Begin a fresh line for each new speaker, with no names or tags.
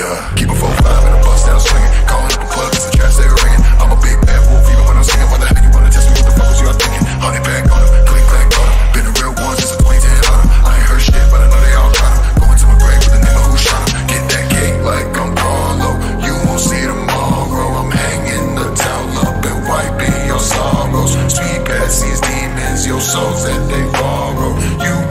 yeah. Keep a 4-5 and a bus down swinging. Calling up a plug cause the trash they ringing. I'm a big bad wolf, even when I'm singing. Why the heck you wanna test me? What the fuck was y'all thinking? Honey back on him, click clack on him. Been a real one since a on him. I ain't heard shit, but I know they all got him. Going to my grave with a nigga who shot him. Get that cake like I'm Carlo. You won't see tomorrow. I'm hanging the towel up and wiping your sorrows. Sweet past these demons, your souls that they borrow. You